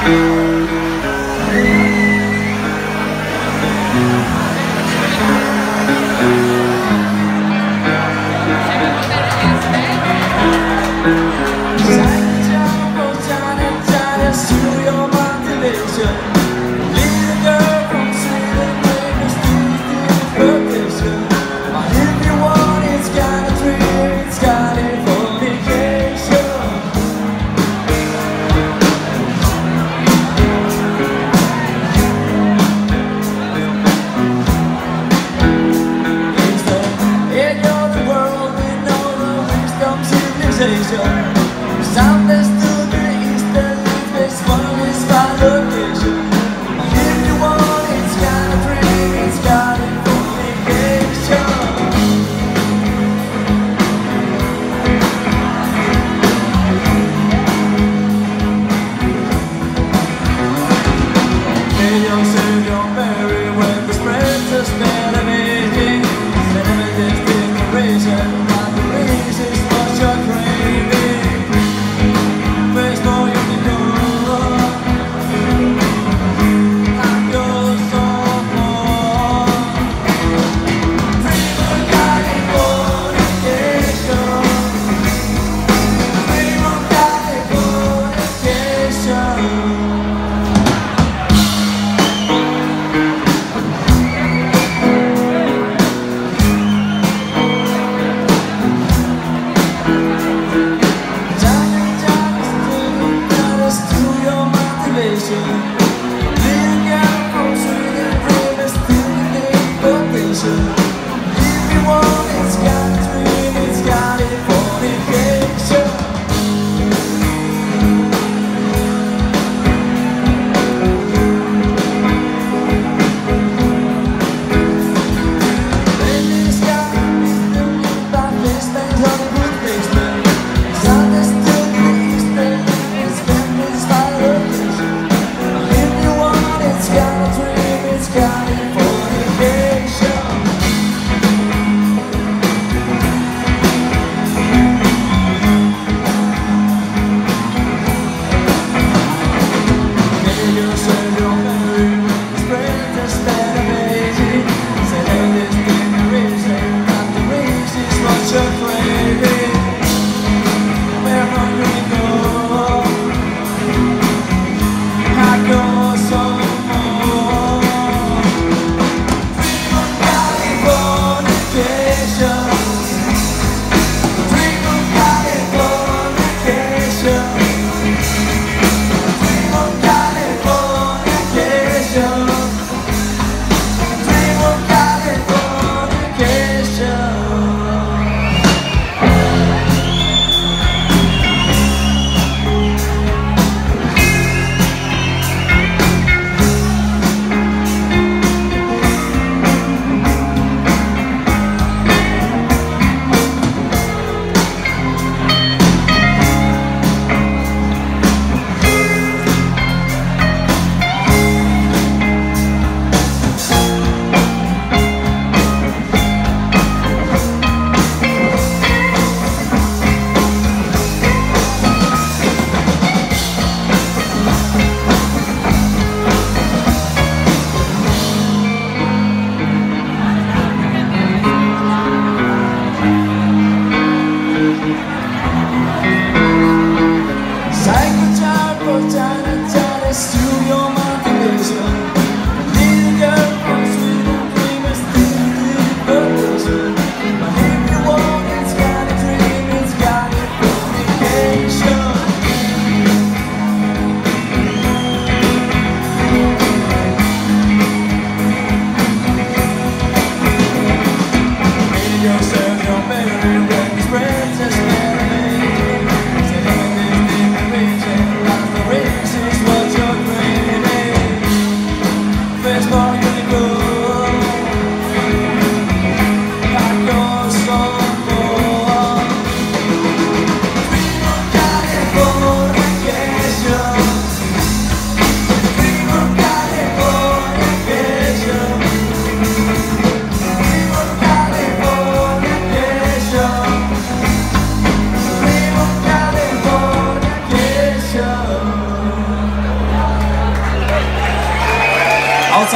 Reason what start looking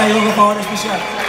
Grazie a Yoga Power speciale.